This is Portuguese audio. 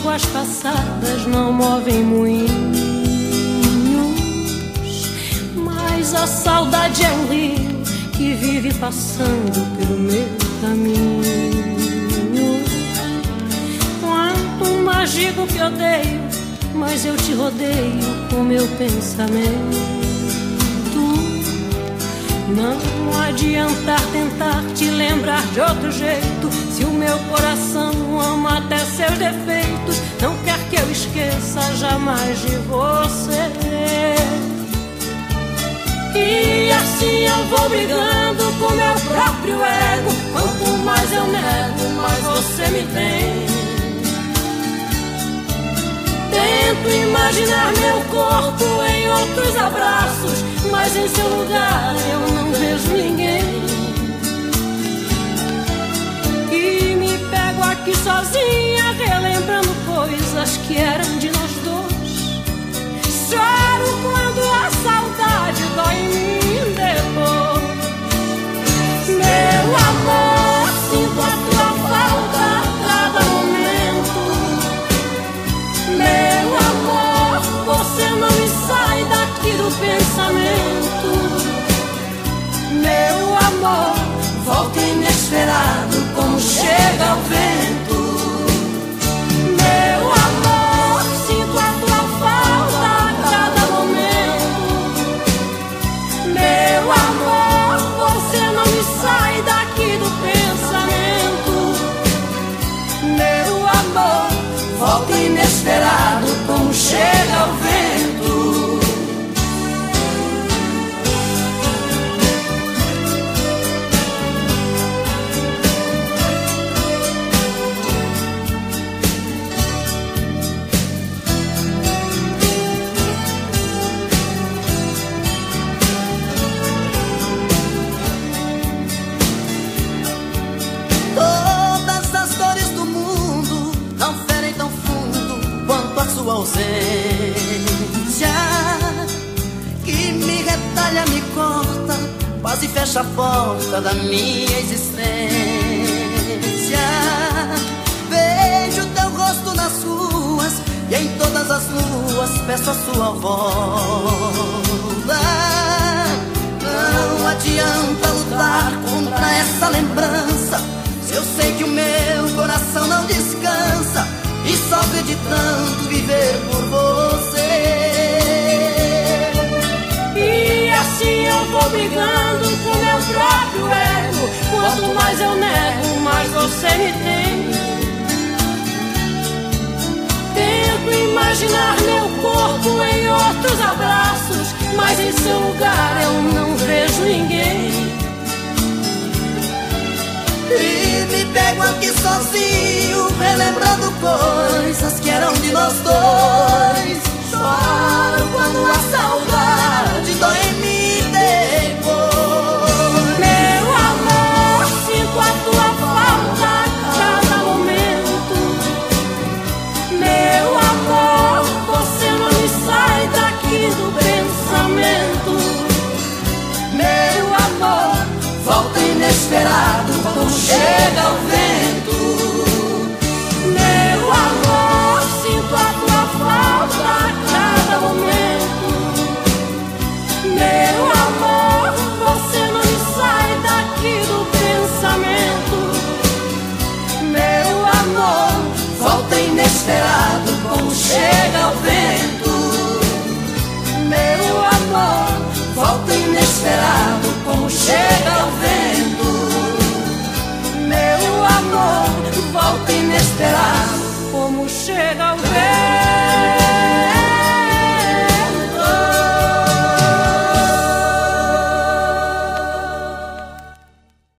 águas passadas não movem moinhos, mas a saudade é um rio que vive passando pelo meu caminho. Quanto mais digo que odeio, mas eu te rodeio com meu pensamento. Não adianta tentar te lembrar de outro jeito. Se o meu coração ama até seus defeitos, não quer que eu esqueça jamais de você. E assim eu vou brigando com meu próprio ego. Quanto mais eu nego, mais você me tem. Tento imaginar meu corpo em outros abraços, mas em seu lugar eu aqui sozinha, relembrando coisas que eram de nós dois. Choro quando a saudade inesperado quase fecha a porta da minha existência. Vejo teu rosto nas ruas e em todas as luas peço a sua volta. Não adianta lutar contra essa lembrança. Se eu sei que o meu coração não descansa e sofre de tanto viver por você. E assim eu vou brigando próprio ego. Quanto mais eu nego, mais você me tem. Tento imaginar meu corpo em outros abraços, mas em seu lugar eu não vejo ninguém. E me pego aqui sozinho, relembrando coisas que eram de nós dois. Choro quando a inesperado quando chega o vento. Meu amor, sinto a tua falta a cada momento. Meu amor, você não sai daqui do pensamento. Meu amor, Volta inesperado como chega o vento. Meu amor, volta inesperado como chega Inesperado. como chega o vento.